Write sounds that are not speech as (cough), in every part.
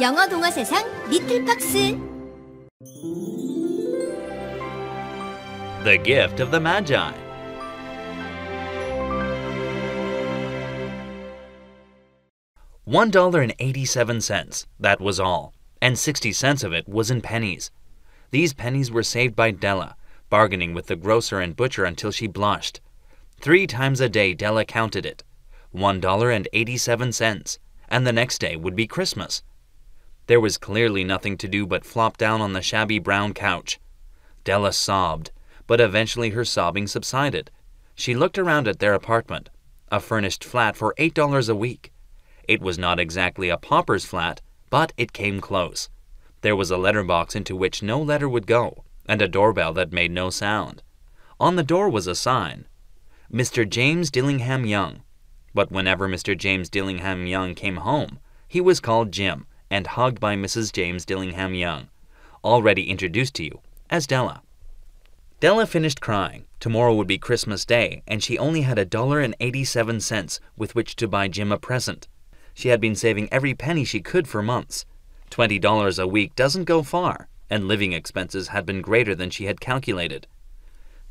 영어 동화 세상 리틀 박스 The Gift of the Magi. One dollar and eighty-seven cents, that was all, and sixty cents of it was in pennies. These pennies were saved by Della, bargaining with the grocer and butcher until she blushed. Three times a day Della counted it. One dollar and eighty-seven cents, and the next day would be Christmas. There was clearly nothing to do but flop down on the shabby brown couch. Della sobbed, but eventually her sobbing subsided. She looked around at their apartment, a furnished flat for eight dollars a week. It was not exactly a pauper's flat, but it came close. There was a letter box into which no letter would go, and a doorbell that made no sound. On the door was a sign Mr. James Dillingham Young. But whenever Mr. James Dillingham Young came home, he was called Jim and hugged by Mrs. James Dillingham Young, already introduced to you as Della. Della finished crying. Tomorrow would be Christmas Day, and she only had a dollar and eighty-seven cents with which to buy Jim a present. She had been saving every penny she could for months. Twenty dollars a week doesn't go far, and living expenses had been greater than she had calculated.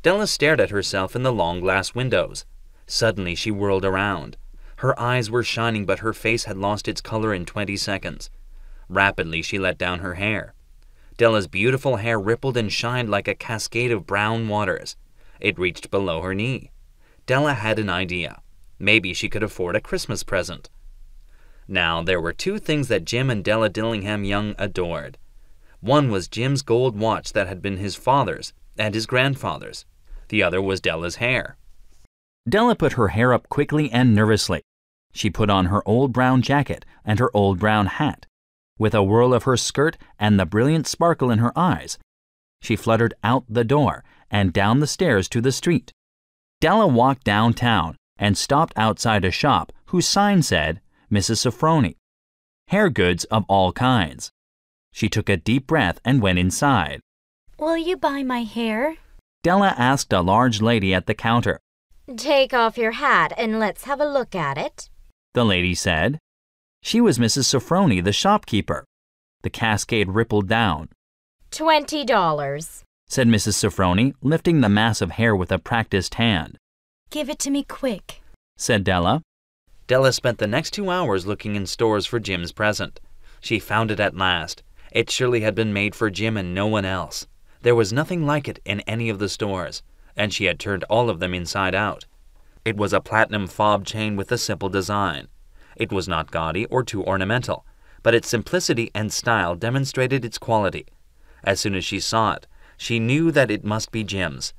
Della stared at herself in the long glass windows. Suddenly she whirled around. Her eyes were shining, but her face had lost its color in twenty seconds. Rapidly she let down her hair. Della's beautiful hair rippled and shined like a cascade of brown waters. It reached below her knee. Della had an idea. Maybe she could afford a Christmas present. Now, there were two things that Jim and Della Dillingham Young adored. One was Jim's gold watch that had been his father's and his grandfather's. The other was Della's hair. Della put her hair up quickly and nervously. She put on her old brown jacket and her old brown hat. With a whirl of her skirt and the brilliant sparkle in her eyes, she fluttered out the door and down the stairs to the street. Della walked downtown and stopped outside a shop whose sign said, Mrs. Sofronie, hair goods of all kinds. She took a deep breath and went inside. Will you buy my hair? Della asked a large lady at the counter. Take off your hat and let's have a look at it. The lady said. She was Mrs. Sofronie, the shopkeeper. The cascade rippled down. Twenty dollars, said Mrs. Sofronie, lifting the mass of hair with a practiced hand. Give it to me quick, said Della. Della spent the next two hours looking in stores for Jim's present. She found it at last. It surely had been made for Jim and no one else. There was nothing like it in any of the stores, and she had turned all of them inside out. It was a platinum fob chain with a simple design. It was not gaudy or too ornamental, but its simplicity and style demonstrated its quality. As soon as she saw it, she knew that it must be Jim's.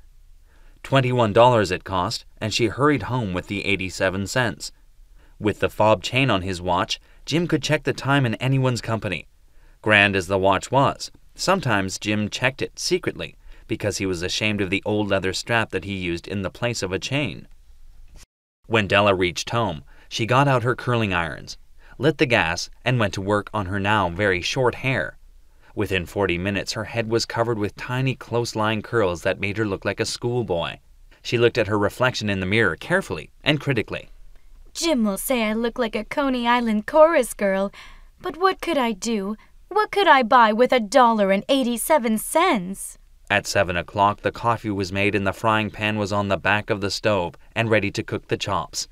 Twenty-one dollars it cost, and she hurried home with the eighty-seven cents. With the fob chain on his watch, Jim could check the time in anyone's company. Grand as the watch was, sometimes Jim checked it secretly because he was ashamed of the old leather strap that he used in the place of a chain. When Della reached home, she got out her curling irons, lit the gas, and went to work on her now very short hair. Within forty minutes, her head was covered with tiny, close lying curls that made her look like a schoolboy. She looked at her reflection in the mirror carefully and critically. Jim will say I look like a Coney Island chorus girl, but what could I do? What could I buy with a dollar and eighty-seven cents? At seven o'clock, the coffee was made and the frying pan was on the back of the stove and ready to cook the chops.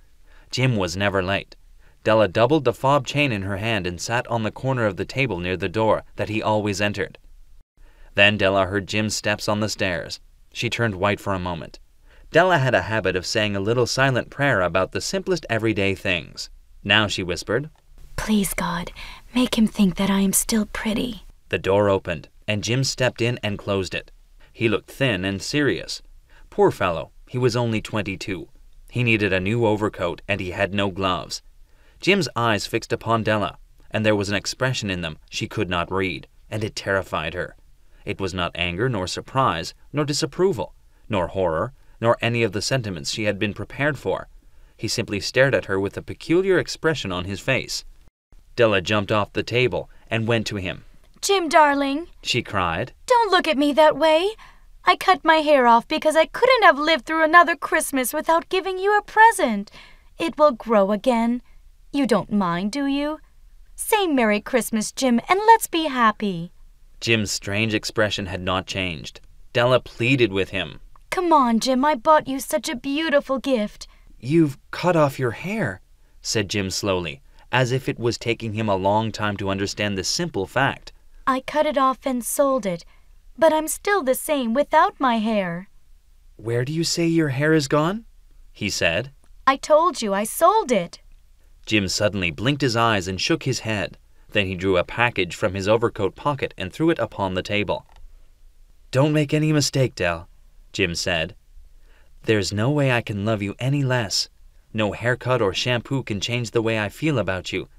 Jim was never late. Della doubled the fob chain in her hand and sat on the corner of the table near the door that he always entered. Then Della heard Jim's steps on the stairs. She turned white for a moment. Della had a habit of saying a little silent prayer about the simplest everyday things. Now she whispered, Please, God, make him think that I am still pretty. The door opened, and Jim stepped in and closed it. He looked thin and serious. Poor fellow, he was only twenty-two. He needed a new overcoat, and he had no gloves. Jim's eyes fixed upon Della, and there was an expression in them she could not read, and it terrified her. It was not anger, nor surprise, nor disapproval, nor horror, nor any of the sentiments she had been prepared for. He simply stared at her with a peculiar expression on his face. Della jumped off the table and went to him. Jim, darling, she cried. Don't look at me that way. I cut my hair off because I couldn't have lived through another Christmas without giving you a present. It will grow again. You don't mind, do you? Say Merry Christmas, Jim, and let's be happy. Jim's strange expression had not changed. Della pleaded with him. Come on, Jim, I bought you such a beautiful gift. You've cut off your hair, said Jim slowly, as if it was taking him a long time to understand this simple fact. I cut it off and sold it, but I'm still the same without my hair. Where do you say your hair is gone? he said. I told you I sold it. Jim suddenly blinked his eyes and shook his head. Then he drew a package from his overcoat pocket and threw it upon the table. Don't make any mistake, Dell, Jim said. There's no way I can love you any less. No haircut or shampoo can change the way I feel about you.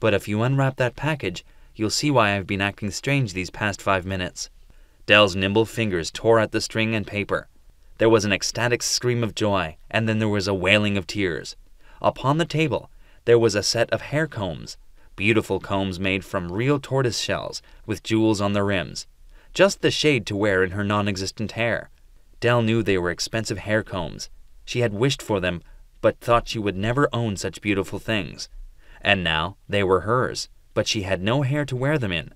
But if you unwrap that package, you'll see why I've been acting strange these past five minutes. Dell's nimble fingers tore at the string and paper. There was an ecstatic scream of joy, and then there was a wailing of tears. Upon the table, there was a set of hair combs, beautiful combs made from real tortoise shells, with jewels on the rims. Just the shade to wear in her non existent hair. Dell knew they were expensive hair combs. She had wished for them, but thought she would never own such beautiful things. And now they were hers, but she had no hair to wear them in.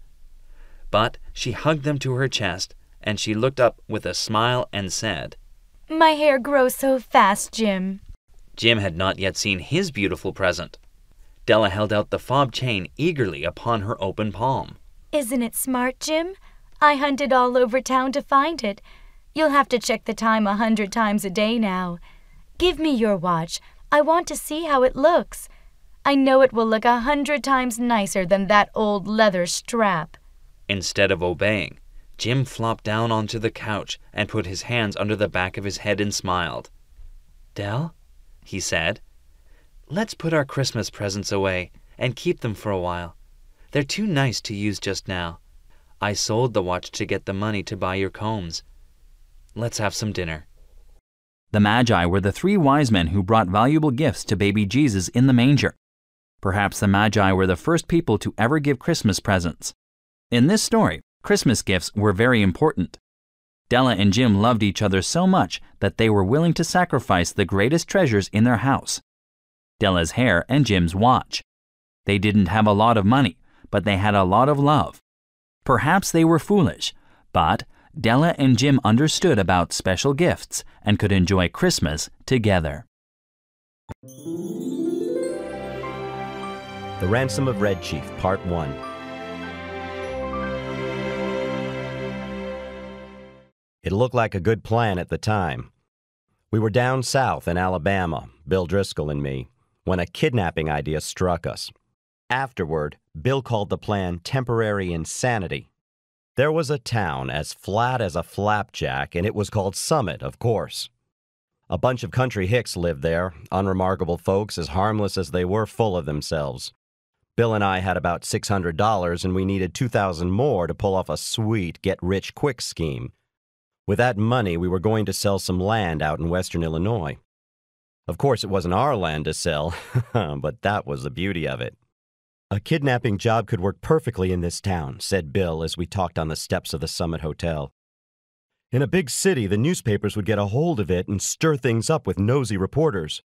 But she hugged them to her chest, and she looked up with a smile and said, My hair grows so fast, Jim. Jim had not yet seen his beautiful present. Della held out the fob chain eagerly upon her open palm. Isn't it smart, Jim? I hunted all over town to find it. You'll have to check the time a hundred times a day now. Give me your watch. I want to see how it looks. I know it will look a hundred times nicer than that old leather strap. Instead of obeying, Jim flopped down onto the couch and put his hands under the back of his head and smiled. Dell, he said, let's put our Christmas presents away and keep them for a while. They're too nice to use just now. I sold the watch to get the money to buy your combs. Let's have some dinner. The Magi were the three wise men who brought valuable gifts to baby Jesus in the manger. Perhaps the Magi were the first people to ever give Christmas presents. In this story, Christmas gifts were very important. Della and Jim loved each other so much that they were willing to sacrifice the greatest treasures in their house Della's hair and Jim's watch. They didn't have a lot of money, but they had a lot of love. Perhaps they were foolish, but Della and Jim understood about special gifts and could enjoy Christmas together. The Ransom of Red Chief, Part 1. It looked like a good plan at the time. We were down south in Alabama, Bill Driscoll and me, when a kidnapping idea struck us. Afterward, Bill called the plan temporary insanity. There was a town as flat as a flapjack, and it was called Summit, of course. A bunch of country hicks lived there, unremarkable folks, as harmless as they were full of themselves. Bill and I had about $600, and we needed 2000 more to pull off a sweet get rich quick scheme. With that money, we were going to sell some land out in western Illinois. Of course, it wasn't our land to sell, (laughs) but that was the beauty of it. A kidnapping job could work perfectly in this town, said Bill as we talked on the steps of the Summit Hotel. In a big city, the newspapers would get a hold of it and stir things up with nosy reporters.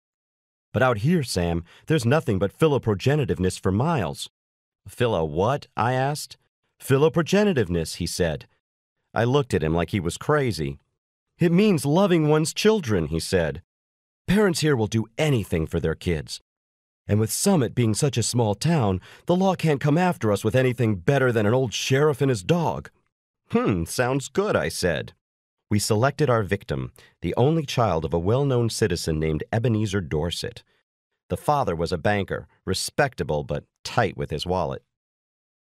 But out here, Sam, there's nothing but philoprogenitiveness for miles. Philo what? I asked. Philoprogenitiveness, he said. I looked at him like he was crazy. It means loving one's children, he said. Parents here will do anything for their kids. And with Summit being such a small town, the law can't come after us with anything better than an old sheriff and his dog. Hmm, sounds good, I said. We selected our victim, the only child of a well known citizen named Ebenezer Dorset. The father was a banker, respectable but tight with his wallet.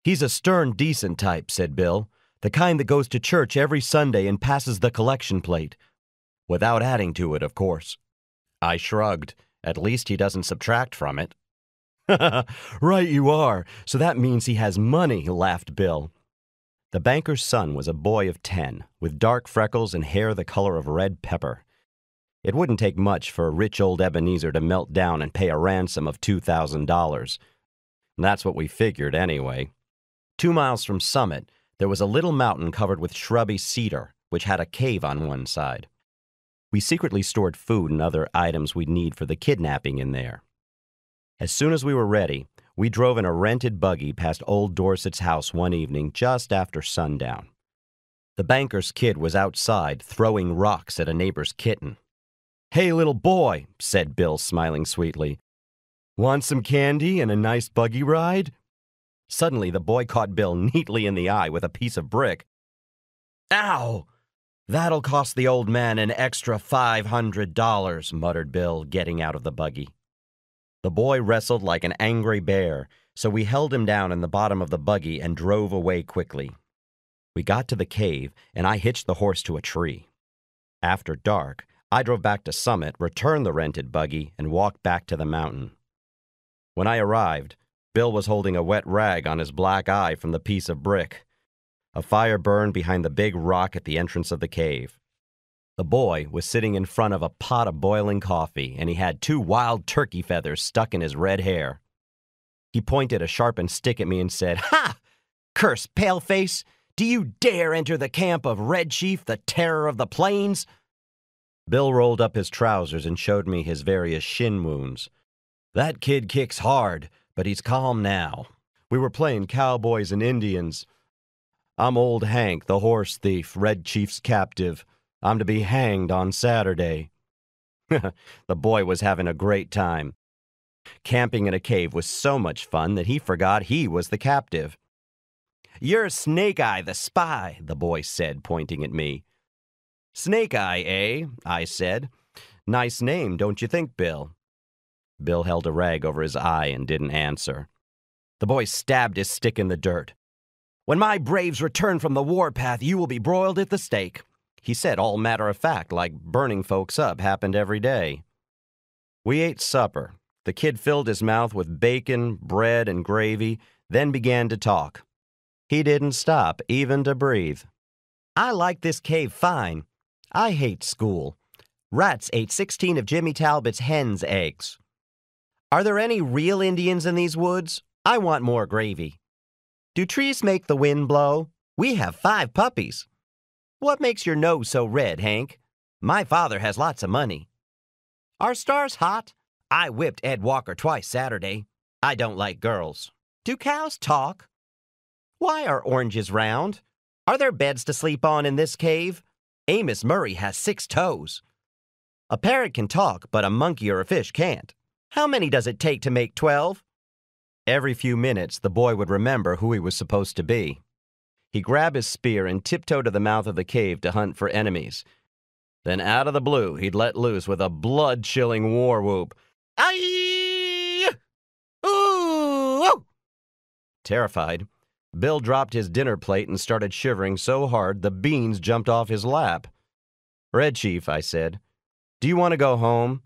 He's a stern, decent type, said Bill the kind that goes to church every Sunday and passes the collection plate. Without adding to it, of course. I shrugged. At least he doesn't subtract from it. (laughs) right, you are. So that means he has money, laughed Bill. The banker's son was a boy of ten, with dark freckles and hair the color of red pepper. It wouldn't take much for a rich old Ebenezer to melt down and pay a ransom of $2,000. That's what we figured, anyway. Two miles from Summit, there was a little mountain covered with shrubby cedar, which had a cave on one side. We secretly stored food and other items we'd need for the kidnapping in there. As soon as we were ready, we drove in a rented buggy past old Dorset's house one evening just after sundown. The banker's kid was outside throwing rocks at a neighbor's kitten. Hey, little boy, said Bill, smiling sweetly. Want some candy and a nice buggy ride? Suddenly, the boy caught Bill neatly in the eye with a piece of brick. Ow! That'll cost the old man an extra $500, muttered Bill, getting out of the buggy. The boy wrestled like an angry bear, so we held him down in the bottom of the buggy and drove away quickly. We got to the cave, and I hitched the horse to a tree. After dark, I drove back to Summit, returned the rented buggy, and walked back to the mountain. When I arrived, Bill was holding a wet rag on his black eye from the piece of brick. A fire burned behind the big rock at the entrance of the cave. The boy was sitting in front of a pot of boiling coffee, and he had two wild turkey feathers stuck in his red hair. He pointed a sharpened stick at me and said, Ha! Curse paleface! Do you dare enter the camp of Red Chief, the terror of the plains? Bill rolled up his trousers and showed me his various shin wounds. That kid kicks hard, but he's calm now. We were playing cowboys and Indians. I'm old Hank, the horse thief, Red Chief's captive. I'm to be hanged on Saturday. (laughs) the boy was having a great time. Camping in a cave was so much fun that he forgot he was the captive. You're Snake Eye the spy, the boy said, pointing at me. Snake Eye, eh? I said. Nice name, don't you think, Bill? Bill held a rag over his eye and didn't answer. The boy stabbed his stick in the dirt. When my braves return from the warpath, you will be broiled at the stake. He said, all matter of fact, like burning folks up happened every day. We ate supper. The kid filled his mouth with bacon, bread, and gravy, then began to talk. He didn't stop even to breathe. I like this cave fine. I hate school. Rats ate 16 of Jimmy Talbot's hen's eggs. Are there any real Indians in these woods? I want more gravy. Do trees make the wind blow? We have five puppies. What makes your nose so red, Hank? My father has lots of money. Are stars hot? I whipped Ed Walker twice Saturday. I don't like girls. Do cows talk? Why are oranges round? Are there beds to sleep on in this cave? Amos Murray has six toes. A parrot can talk, but a monkey or a fish can't. How many does it take to make twelve? Every few minutes, the boy would remember who he was supposed to be. He grabbed his spear and tiptoed to the mouth of the cave to hunt for enemies. Then, out of the blue, he'd let loose with a blood chilling war whoop. Aye! Ooh! Terrified, Bill dropped his dinner plate and started shivering so hard the beans jumped off his lap. Red Chief, I said, do you want to go home?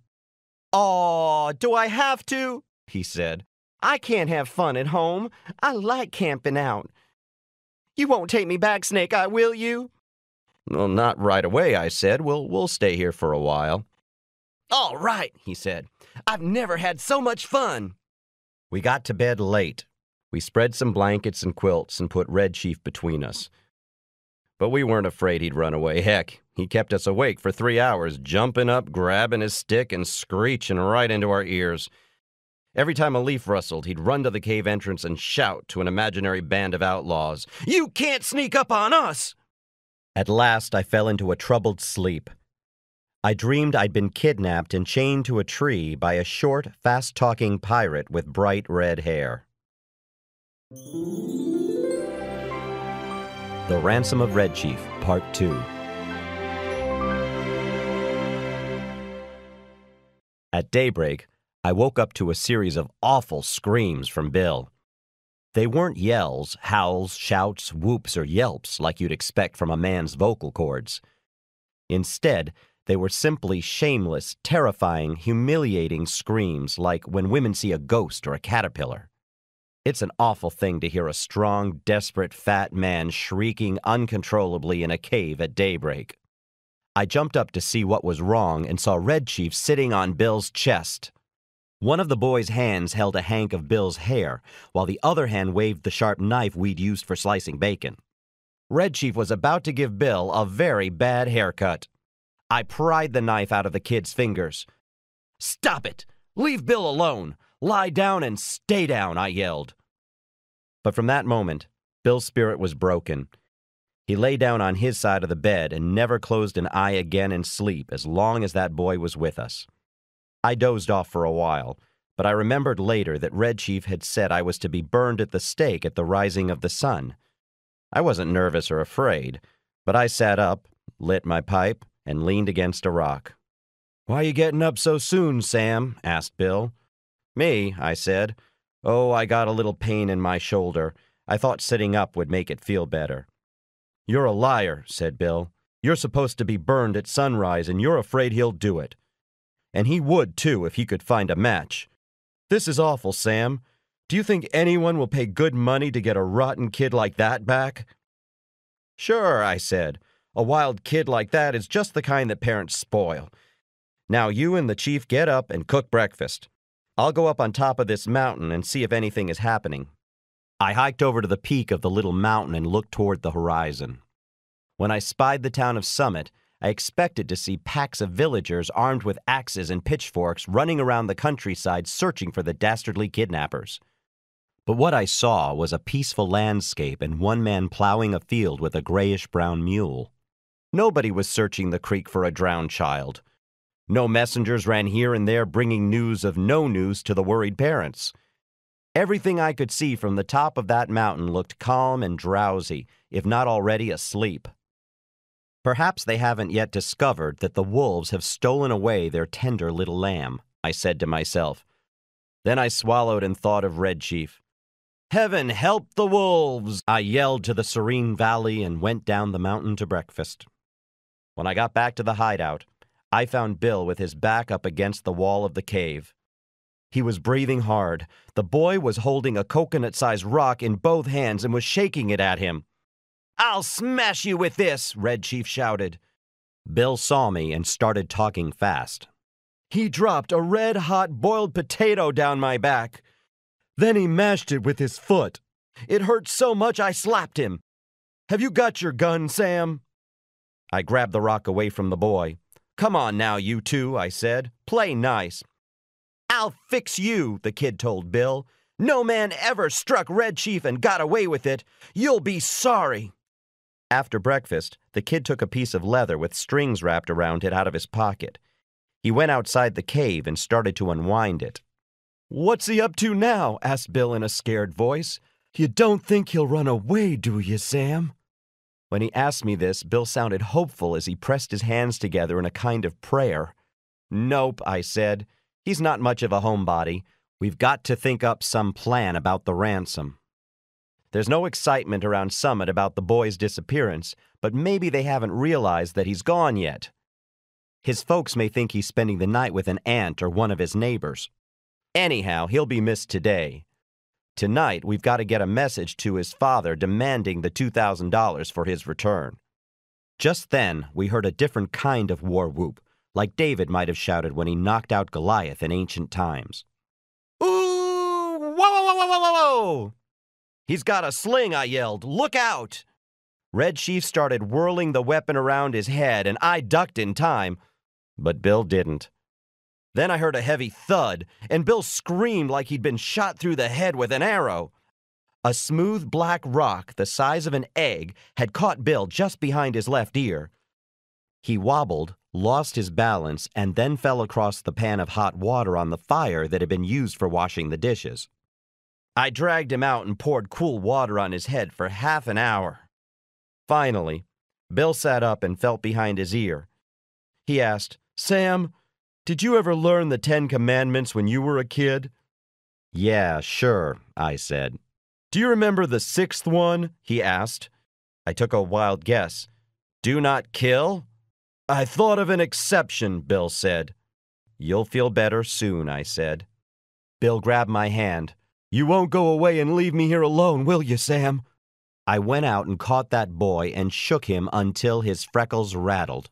Aw, do I have to? He said. I can't have fun at home. I like camping out. You won't take me back, Snake Eye, will you? Well, not right away, I said. We'll, we'll stay here for a while. All right, he said. I've never had so much fun. We got to bed late. We spread some blankets and quilts and put Red Chief between us. But we weren't afraid he'd run away. Heck, he kept us awake for three hours, jumping up, grabbing his stick, and screeching right into our ears. Every time a leaf rustled, he'd run to the cave entrance and shout to an imaginary band of outlaws, You can't sneak up on us! At last, I fell into a troubled sleep. I dreamed I'd been kidnapped and chained to a tree by a short, fast talking pirate with bright red hair. The Ransom of Red Chief, Part 2. At daybreak, I woke up to a series of awful screams from Bill. They weren't yells, howls, shouts, whoops, or yelps like you'd expect from a man's vocal cords. Instead, they were simply shameless, terrifying, humiliating screams like when women see a ghost or a caterpillar. It's an awful thing to hear a strong, desperate, fat man shrieking uncontrollably in a cave at daybreak. I jumped up to see what was wrong and saw Red Chief sitting on Bill's chest. One of the boy's hands held a hank of Bill's hair, while the other hand waved the sharp knife we'd used for slicing bacon. Red Chief was about to give Bill a very bad haircut. I pried the knife out of the kid's fingers. Stop it! Leave Bill alone! Lie down and stay down, I yelled. But from that moment, Bill's spirit was broken. He lay down on his side of the bed and never closed an eye again in sleep as long as that boy was with us. I dozed off for a while, but I remembered later that Red Chief had said I was to be burned at the stake at the rising of the sun. I wasn't nervous or afraid, but I sat up, lit my pipe, and leaned against a rock. Why you getting up so soon, Sam? asked Bill. Me, I said. Oh, I got a little pain in my shoulder. I thought sitting up would make it feel better. You're a liar, said Bill. You're supposed to be burned at sunrise, and you're afraid he'll do it. And he would, too, if he could find a match. This is awful, Sam. Do you think anyone will pay good money to get a rotten kid like that back? Sure, I said. A wild kid like that is just the kind that parents spoil. Now you and the chief get up and cook breakfast. I'll go up on top of this mountain and see if anything is happening. I hiked over to the peak of the little mountain and looked toward the horizon. When I spied the town of Summit, I expected to see packs of villagers armed with axes and pitchforks running around the countryside searching for the dastardly kidnappers. But what I saw was a peaceful landscape and one man plowing a field with a grayish brown mule. Nobody was searching the creek for a drowned child. No messengers ran here and there bringing news of no news to the worried parents. Everything I could see from the top of that mountain looked calm and drowsy, if not already asleep. Perhaps they haven't yet discovered that the wolves have stolen away their tender little lamb, I said to myself. Then I swallowed and thought of Red Chief. Heaven help the wolves! I yelled to the serene valley and went down the mountain to breakfast. When I got back to the hideout, I found Bill with his back up against the wall of the cave. He was breathing hard. The boy was holding a coconut sized rock in both hands and was shaking it at him. I'll smash you with this, Red Chief shouted. Bill saw me and started talking fast. He dropped a red hot boiled potato down my back. Then he mashed it with his foot. It hurt so much I slapped him. Have you got your gun, Sam? I grabbed the rock away from the boy. Come on now, you two, I said. Play nice. I'll fix you, the kid told Bill. No man ever struck Red Chief and got away with it. You'll be sorry. After breakfast, the kid took a piece of leather with strings wrapped around it out of his pocket. He went outside the cave and started to unwind it. What's he up to now? asked Bill in a scared voice. You don't think he'll run away, do you, Sam? When he asked me this, Bill sounded hopeful as he pressed his hands together in a kind of prayer. Nope, I said. He's not much of a homebody. We've got to think up some plan about the ransom. There's no excitement around Summit about the boy's disappearance, but maybe they haven't realized that he's gone yet. His folks may think he's spending the night with an aunt or one of his neighbors. Anyhow, he'll be missed today. Tonight, we've got to get a message to his father demanding the $2,000 for his return. Just then, we heard a different kind of war whoop, like David might have shouted when he knocked out Goliath in ancient times. Ooh! Whoa, whoa, whoa, whoa, whoa, whoa! He's got a sling, I yelled. Look out! Red Chief started whirling the weapon around his head, and I ducked in time, but Bill didn't. Then I heard a heavy thud, and Bill screamed like he'd been shot through the head with an arrow. A smooth black rock the size of an egg had caught Bill just behind his left ear. He wobbled, lost his balance, and then fell across the pan of hot water on the fire that had been used for washing the dishes. I dragged him out and poured cool water on his head for half an hour. Finally, Bill sat up and felt behind his ear. He asked, Sam, did you ever learn the Ten Commandments when you were a kid? Yeah, sure, I said. Do you remember the sixth one? he asked. I took a wild guess. Do not kill? I thought of an exception, Bill said. You'll feel better soon, I said. Bill grabbed my hand. You won't go away and leave me here alone, will you, Sam? I went out and caught that boy and shook him until his freckles rattled.